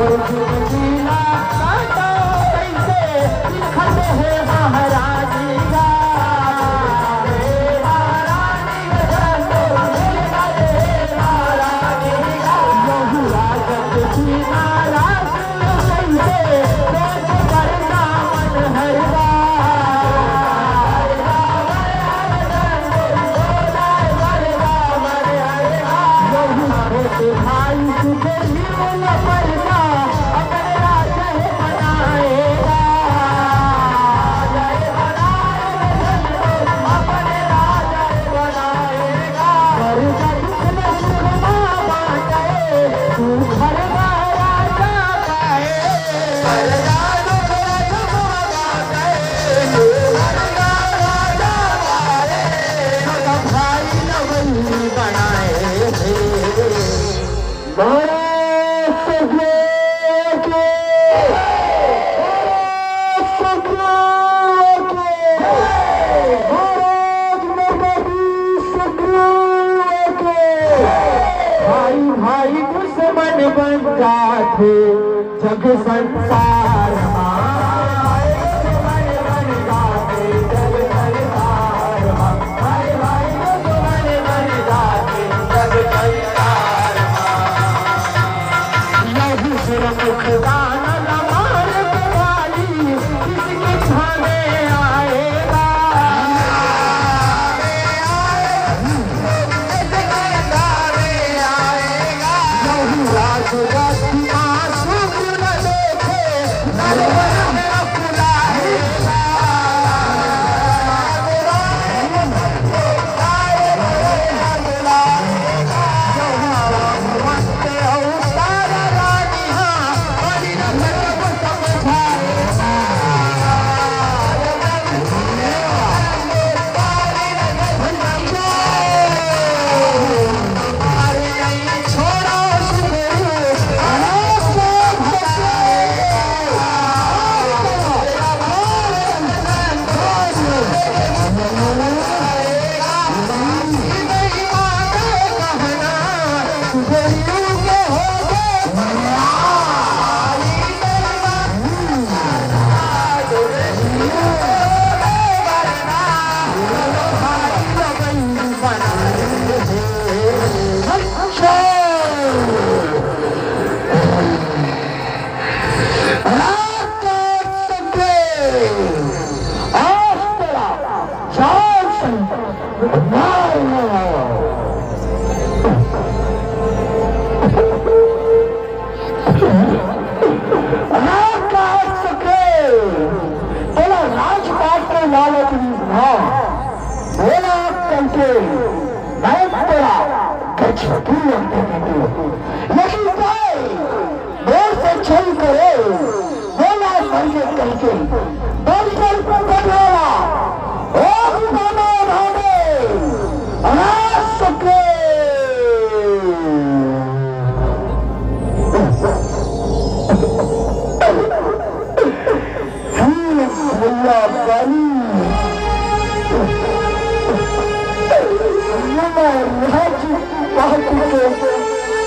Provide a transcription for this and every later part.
I'm gonna do it again. North ڀائي ڀائي ڪجهه بن جڳ سنسار Yeah. छठी यही उपाय देश से छल करे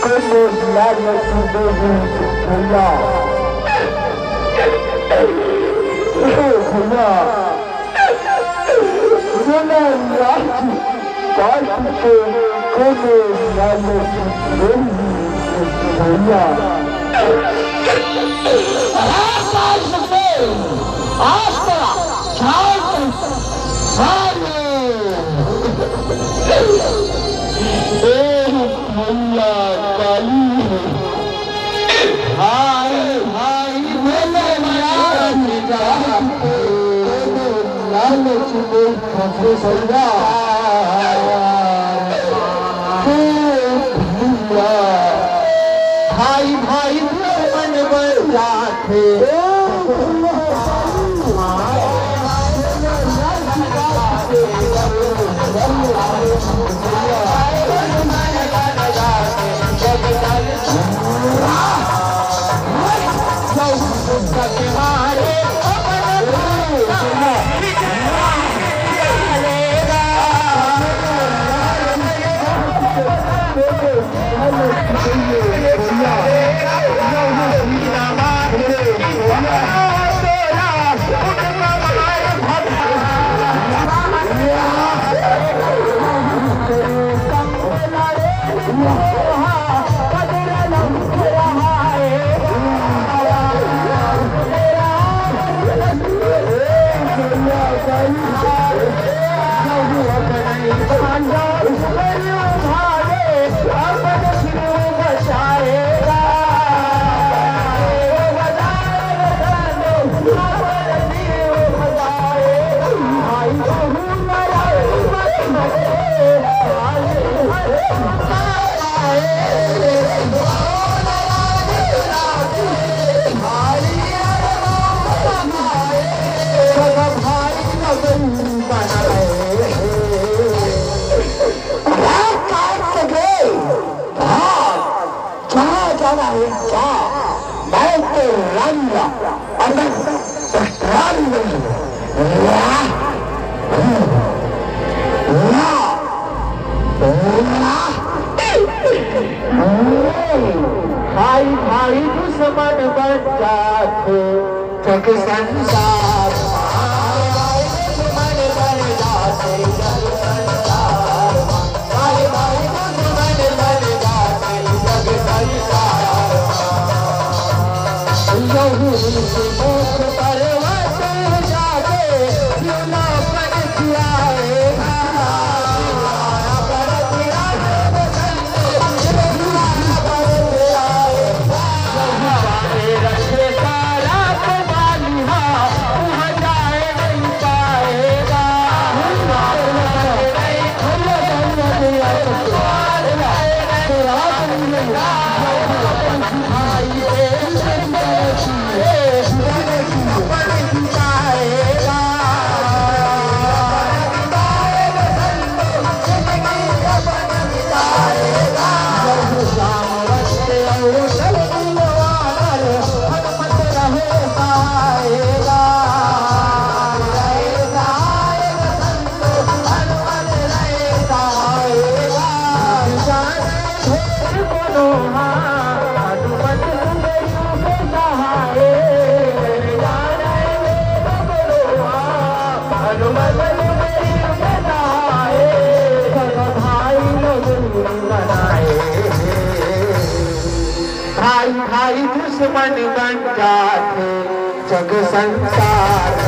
Goodness, madness, and visions to y'all. To goodness, madness, and to y'all. Half life भाई भाई मन बजा थे क्या जाना है क्या मैं तो रंग और मैं रंग भाई भाई दुश्मन बन जाते संसार कहूँ मोक्ष पर वचन जागे भाई दुश्मन बन जाते जग संसार।